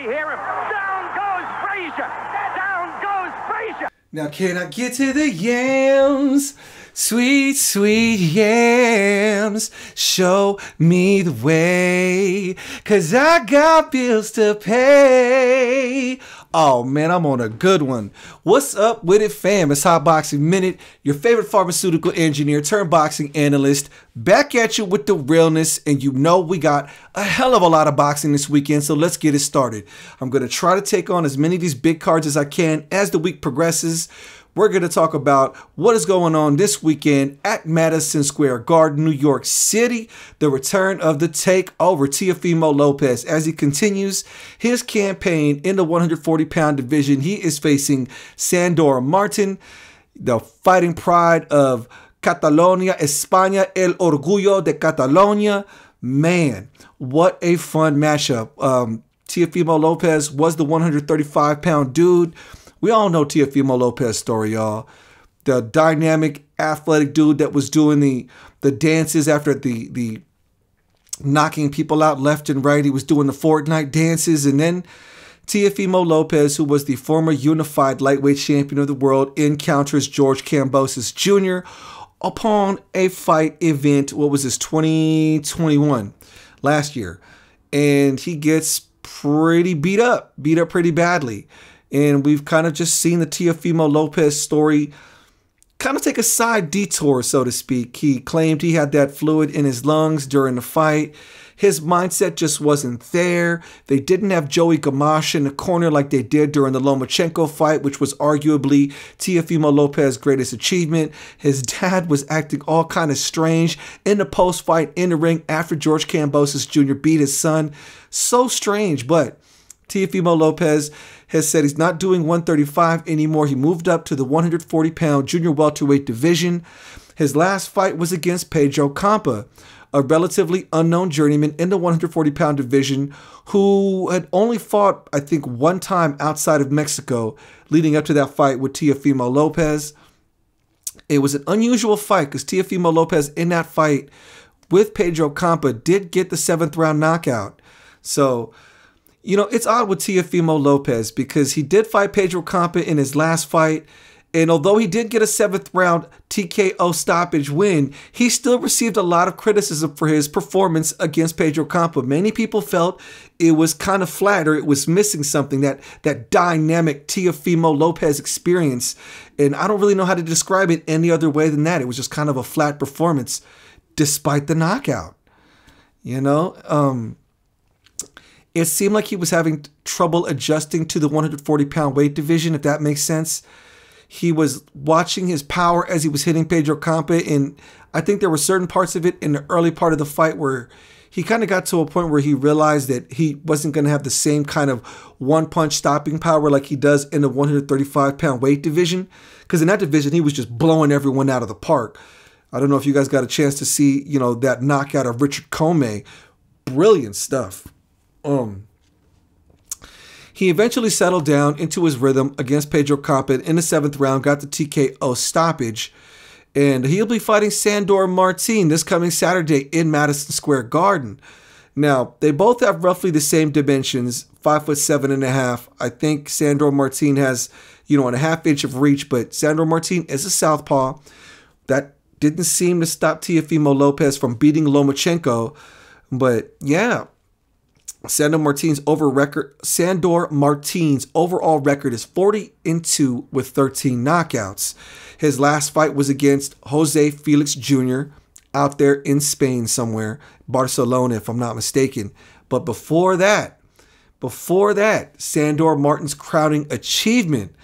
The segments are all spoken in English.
hear him. Down goes Frazier. Down goes Frazier. Now can I get to the yams? Sweet, sweet yams, show me the way, cause I got bills to pay. Oh man, I'm on a good one. What's up with it, fam? It's Hot Boxing Minute, your favorite pharmaceutical engineer turned boxing analyst, back at you with the realness. And you know we got a hell of a lot of boxing this weekend, so let's get it started. I'm gonna try to take on as many of these big cards as I can as the week progresses we're going to talk about what is going on this weekend at Madison Square Garden, New York City. The return of the takeover, Teofimo Lopez, as he continues his campaign in the 140 pound division. He is facing Sandor Martin, the fighting pride of Catalonia, España, El Orgullo de Catalonia. Man, what a fun matchup. Um, Teofimo Lopez was the 135 pound dude we all know Teofimo Lopez story, y'all. The dynamic, athletic dude that was doing the the dances after the the knocking people out left and right. He was doing the Fortnite dances, and then Teofimo Lopez, who was the former unified lightweight champion of the world, encounters George Kambosos Jr. upon a fight event. What was this? 2021 last year, and he gets pretty beat up, beat up pretty badly. And we've kind of just seen the Teofimo Lopez story kind of take a side detour, so to speak. He claimed he had that fluid in his lungs during the fight. His mindset just wasn't there. They didn't have Joey Gamache in the corner like they did during the Lomachenko fight, which was arguably Teofimo Lopez's greatest achievement. His dad was acting all kind of strange in the post-fight in the ring after George Kambosos Jr. beat his son. So strange, but Teofimo Lopez has said he's not doing 135 anymore. He moved up to the 140 pound junior welterweight division. His last fight was against Pedro Campa, a relatively unknown journeyman in the 140 pound division who had only fought, I think, one time outside of Mexico leading up to that fight with Teofimo Lopez. It was an unusual fight because Teofimo Lopez in that fight with Pedro Campa did get the seventh round knockout. So, you know, it's odd with Teofimo Lopez because he did fight Pedro Campa in his last fight. And although he did get a seventh round TKO stoppage win, he still received a lot of criticism for his performance against Pedro Campa. Many people felt it was kind of flat or it was missing something, that, that dynamic Teofimo Lopez experience. And I don't really know how to describe it any other way than that. It was just kind of a flat performance despite the knockout. You know? Um, it seemed like he was having trouble adjusting to the 140 pound weight division, if that makes sense. He was watching his power as he was hitting Pedro Campa, and I think there were certain parts of it in the early part of the fight where he kind of got to a point where he realized that he wasn't going to have the same kind of one punch stopping power like he does in the 135 pound weight division. Because in that division, he was just blowing everyone out of the park. I don't know if you guys got a chance to see, you know, that knockout of Richard Commey. Brilliant stuff. Um, he eventually settled down into his rhythm against Pedro Campa in the seventh round, got the TKO stoppage, and he'll be fighting Sandor Martin this coming Saturday in Madison Square Garden. Now, they both have roughly the same dimensions, five foot seven and a half. I think Sandor Martin has, you know, and a half inch of reach, but Sandor Martin is a southpaw. That didn't seem to stop Teofimo Lopez from beating Lomachenko. But yeah, Sandor Martin's over record Sandor Martin's overall record is 40 and 2 with 13 knockouts. His last fight was against Jose Felix Jr. out there in Spain somewhere, Barcelona if I'm not mistaken. But before that, before that, Sandor Martin's crowning achievement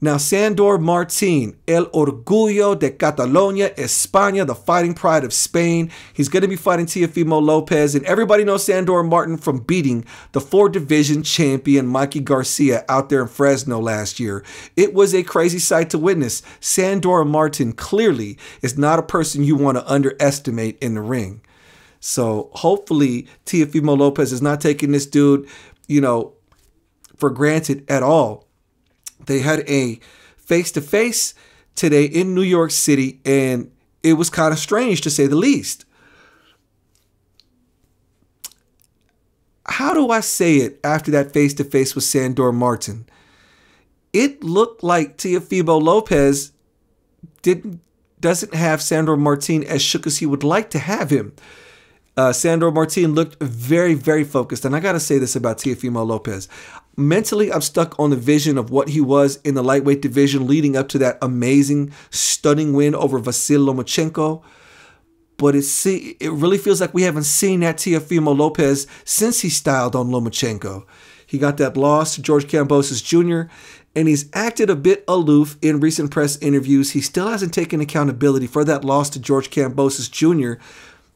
now, Sandor Martin, El Orgullo de Catalonia, España, the fighting pride of Spain. He's going to be fighting Teofimo Lopez, and everybody knows Sandor Martin from beating the four division champion Mikey Garcia out there in Fresno last year. It was a crazy sight to witness. Sandor Martin clearly is not a person you want to underestimate in the ring. So hopefully Teofimo Lopez is not taking this dude, you know, for granted at all they had a face to face today in New York City, and it was kind of strange to say the least. how do I say it after that face to face with Sandor Martin? It looked like Teofimo Lopez didn't doesn't have Sandor Martin as shook as he would like to have him. Uh, Sandor Martin looked very, very focused. And I got to say this about Teofimo Lopez. Mentally, I'm stuck on the vision of what he was in the lightweight division leading up to that amazing, stunning win over Vasil Lomachenko. But it, see, it really feels like we haven't seen that Teofimo Lopez since he styled on Lomachenko. He got that loss to George Kambosos Jr., and he's acted a bit aloof in recent press interviews. He still hasn't taken accountability for that loss to George Kambosos Jr.,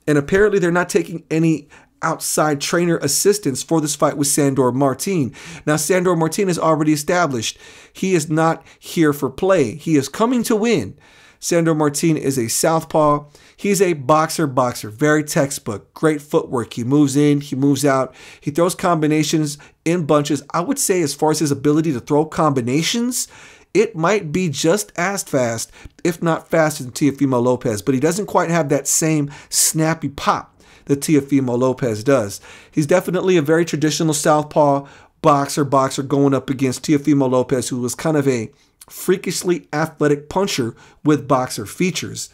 and apparently, they're not taking any outside trainer assistance for this fight with Sandor Martin. Now, Sandor Martin is already established. He is not here for play, he is coming to win. Sandor Martin is a southpaw. He's a boxer, boxer, very textbook, great footwork. He moves in, he moves out, he throws combinations in bunches. I would say, as far as his ability to throw combinations, it might be just as fast, if not faster than Teofimo Lopez, but he doesn't quite have that same snappy pop that Teofimo Lopez does. He's definitely a very traditional southpaw boxer, boxer going up against Teofimo Lopez, who was kind of a freakishly athletic puncher with boxer features.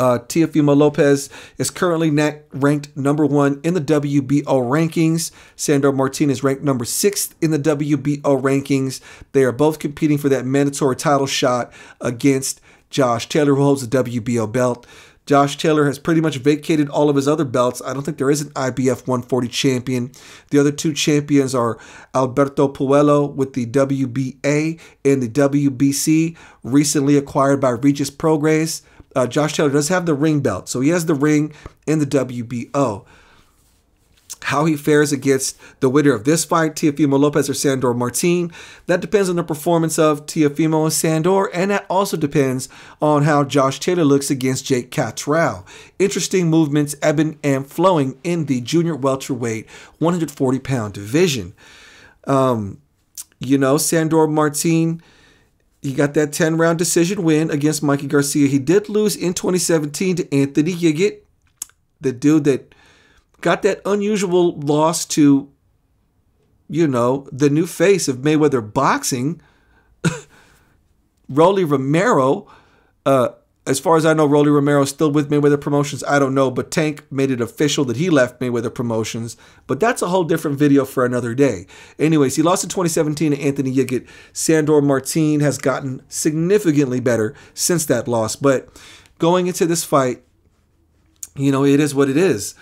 Uh, Teofimo Lopez is currently ranked number one in the WBO rankings. Sandor Martinez ranked number six in the WBO rankings. They are both competing for that mandatory title shot against Josh Taylor, who holds the WBO belt. Josh Taylor has pretty much vacated all of his other belts. I don't think there is an IBF 140 champion. The other two champions are Alberto Puello with the WBA and the WBC, recently acquired by Regis Prograis. Uh, Josh Taylor does have the ring belt, so he has the ring in the WBO. How he fares against the winner of this fight, Teofimo Lopez or Sandor Martin, that depends on the performance of Teofimo and Sandor, and that also depends on how Josh Taylor looks against Jake Catterall. Interesting movements ebbing and flowing in the junior welterweight 140 pound division. Um, you know, Sandor Martin he got that 10 round decision win against Mikey Garcia. He did lose in 2017 to Anthony Yigit, the dude that got that unusual loss to, you know, the new face of Mayweather boxing, Rolly Romero. Uh, as far as I know, Rolly Romero is still with Mayweather Promotions. I don't know, but Tank made it official that he left Mayweather Promotions. But that's a whole different video for another day. Anyways, he lost in 2017 to Anthony Yigit. Sandor Martin has gotten significantly better since that loss. But going into this fight, you know, it is what it is.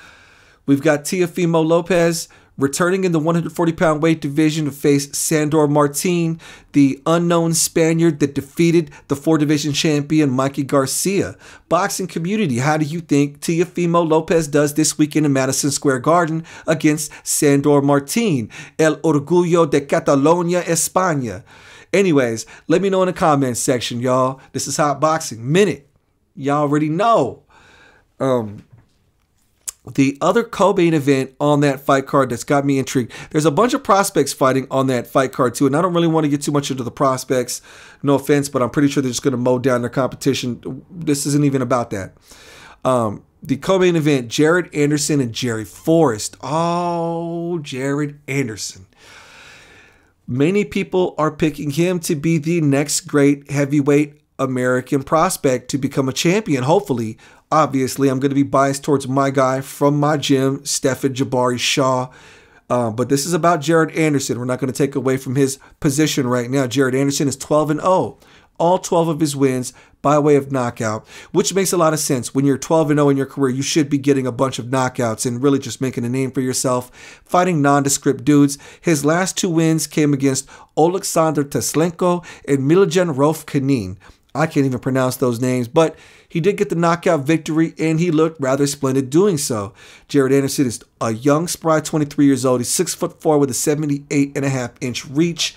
We've got Teofimo Lopez returning in the 140 pound weight division to face Sandor Martin, the unknown Spaniard that defeated the four division champion Mikey Garcia. Boxing community, how do you think Teofimo Lopez does this weekend in Madison Square Garden against Sandor Martin, El Orgullo de Catalonia, España? Anyways, let me know in the comments section, y'all. This is Hot Boxing Minute. Y'all already know. Um, the other co-main event on that fight card that's got me intrigued. There's a bunch of prospects fighting on that fight card too, and I don't really want to get too much into the prospects. No offense, but I'm pretty sure they're just going to mow down their competition. This isn't even about that. Um, the co-main event: Jared Anderson and Jerry Forrest. Oh, Jared Anderson. Many people are picking him to be the next great heavyweight American prospect to become a champion, hopefully, Obviously, I'm going to be biased towards my guy from my gym, Stephen Jabari Shaw. Uh, but this is about Jared Anderson. We're not going to take away from his position right now. Jared Anderson is 12 and 0. All 12 of his wins by way of knockout, which makes a lot of sense. When you're 12 and 0 in your career, you should be getting a bunch of knockouts and really just making a name for yourself, fighting nondescript dudes. His last two wins came against Alexander Teslenko and Miljan Rovcanin. I can't even pronounce those names, but he did get the knockout victory and he looked rather splendid doing so. Jared Anderson is a young, spry 23 years old. He's six foot four with a 78 and a half inch reach.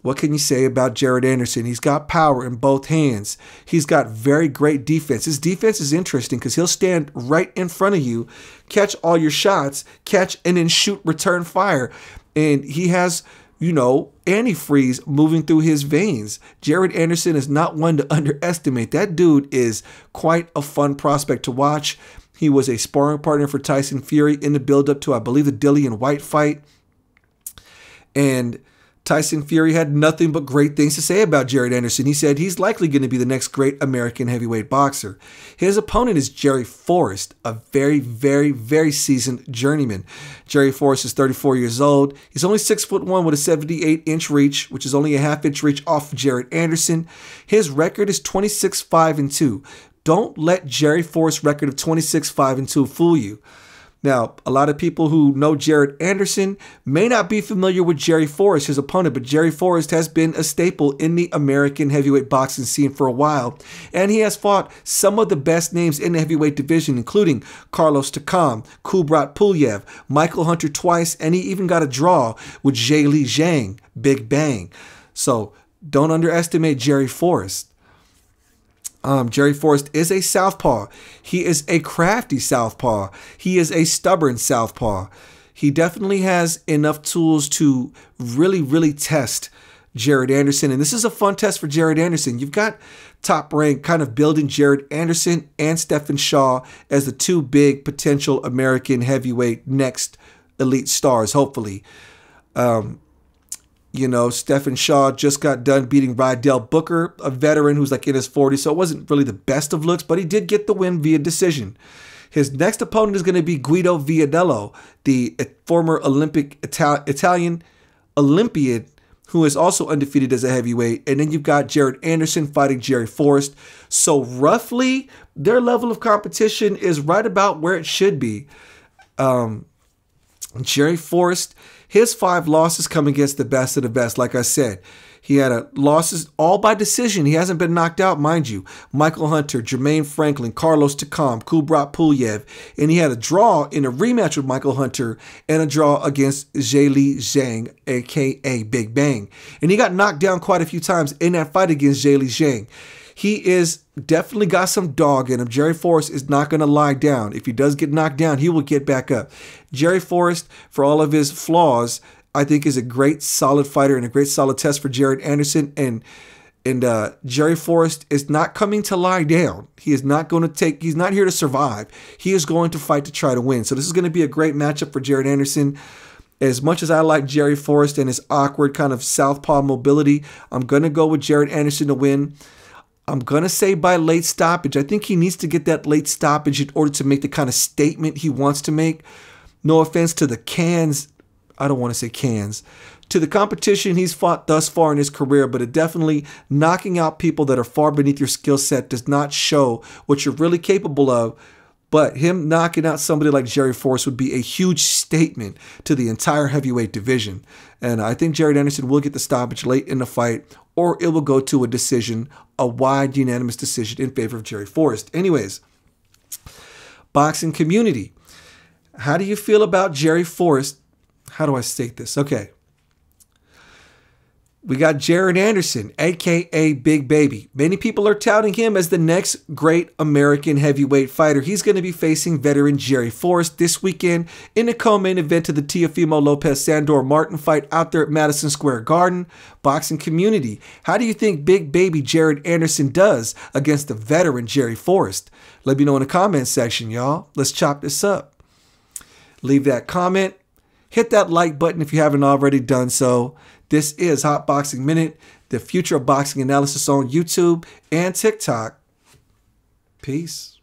What can you say about Jared Anderson? He's got power in both hands. He's got very great defense. His defense is interesting because he'll stand right in front of you, catch all your shots, catch and then shoot return fire. And he has you know, antifreeze moving through his veins. Jared Anderson is not one to underestimate. That dude is quite a fun prospect to watch. He was a sparring partner for Tyson Fury in the build-up to, I believe, the Dillian Whyte fight. And Tyson Fury had nothing but great things to say about Jared Anderson. He said he's likely going to be the next great American heavyweight boxer. His opponent is Jerry Forrest, a very, very, very seasoned journeyman. Jerry Forrest is 34 years old. He's only six foot one with a 78 inch reach, which is only a half inch reach off Jared Anderson. His record is 26 5 and 2. Don't let Jerry Forrest's record of 26 5 and 2 fool you. Now, a lot of people who know Jared Anderson may not be familiar with Jerry Forrest, his opponent, but Jerry Forrest has been a staple in the American heavyweight boxing scene for a while, and he has fought some of the best names in the heavyweight division, including Carlos Takam, Kubrat Pulev, Michael Hunter twice, and he even got a draw with Zhilei Zhang, Big Bang. So don't underestimate Jerry Forrest. Um, Jerry Forrest is a southpaw. He is a crafty southpaw. He is a stubborn southpaw. He definitely has enough tools to really, really test Jared Anderson. And this is a fun test for Jared Anderson. You've got top rank kind of building Jared Anderson and Stephen Shaw as the two big potential American heavyweight next elite stars, hopefully. Um, you know, Stephen Shaw just got done beating Rydell Booker, a veteran who's like in his 40s, so it wasn't really the best of looks, but he did get the win via decision. His next opponent is going to be Guido Vianello, the former Olympic Ital- Italian Olympian who is also undefeated as a heavyweight. And then you've got Jared Anderson fighting Jerry Forrest. So roughly, their level of competition is right about where it should be. Um, Jerry Forrest his five losses come against the best of the best. Like I said, he had a losses all by decision. He hasn't been knocked out, mind you. Michael Hunter, Jermaine Franklin, Carlos Takam, Kubrat Pulev, and he had a draw in a rematch with Michael Hunter and a draw against Zhilei Zhang, aka Big Bang. And he got knocked down quite a few times in that fight against Zhilei Zhang. He is definitely got some dog in him. Jerry Forrest is not going to lie down. If he does get knocked down, he will get back up. Jerry Forrest, for all of his flaws, I think is a great solid fighter and a great solid test for Jared Anderson. And and uh, Jerry Forrest is not coming to lie down. He is not going to take. He's not here to survive. He is going to fight to try to win. So this is going to be a great matchup for Jared Anderson. As much as I like Jerry Forrest and his awkward kind of southpaw mobility, I'm going to go with Jared Anderson to win. I'm going to say by late stoppage. I think he needs to get that late stoppage in order to make the kind of statement he wants to make. No offense to the cans. I don't want to say cans. To the competition he's fought thus far in his career, but it definitely knocking out people that are far beneath your skill set does not show what you're really capable of. But him knocking out somebody like Jerry Forrest would be a huge statement to the entire heavyweight division. And I think Jared Anderson will get the stoppage late in the fight, or it will go to a decision a wide unanimous decision in favor of Jerry Forrest. Anyways, boxing community. How do you feel about Jerry Forrest? How do I state this? Okay we got Jared Anderson, aka Big Baby. Many people are touting him as the next great American heavyweight fighter. He's going to be facing veteran Jerry Forrest this weekend in the co-main event to the Teofimo Lopez Sandor Martin fight out there at Madison Square Garden. Boxing community, how do you think Big Baby Jared Anderson does against the veteran Jerry Forrest? Let me know in the comment section, y'all. Let's chop this up. Leave that comment. Hit that like button if you haven't already done so. This is Hot Boxing Minute, the future of boxing analysis on YouTube and TikTok. Peace.